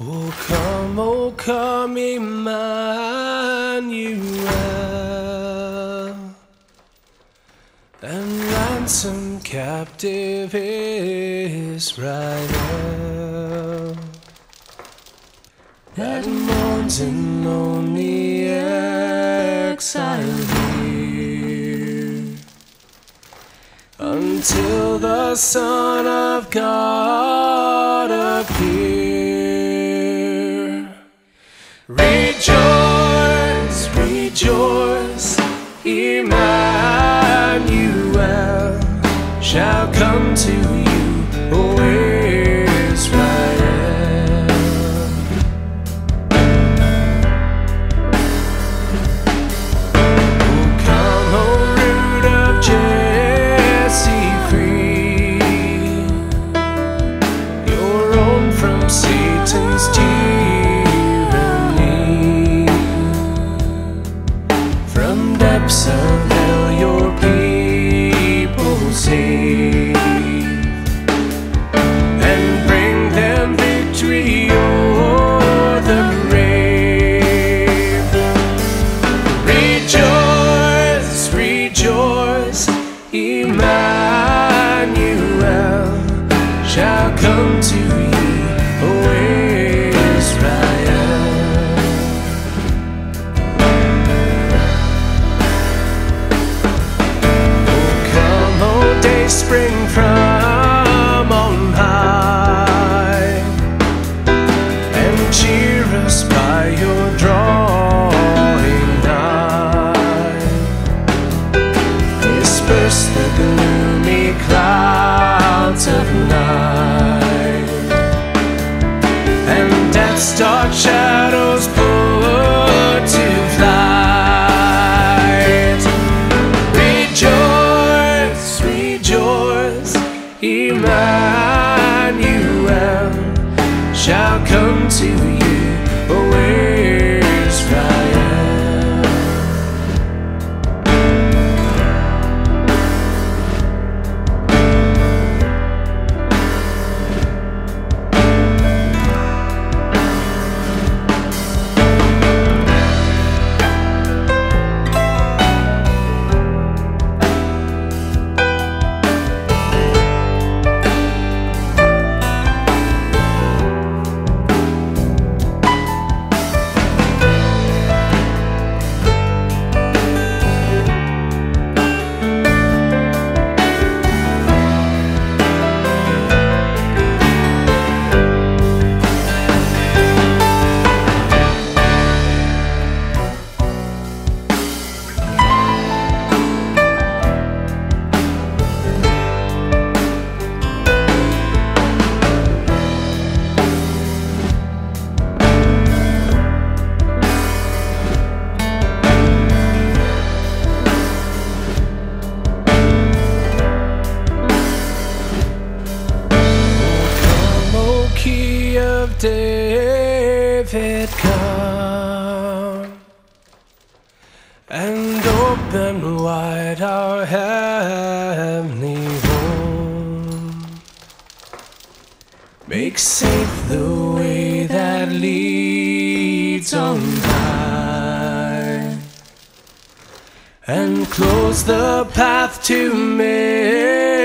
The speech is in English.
Oh, come, oh, come, Emmanuel, and ransom captive Israel that mourns in lonely exile here until the Son of God appear. Shall come to you, O rejoice, shall come to you, Key of David, come and open wide our heavenly home. Make safe the way that leads on high and close the path to misery.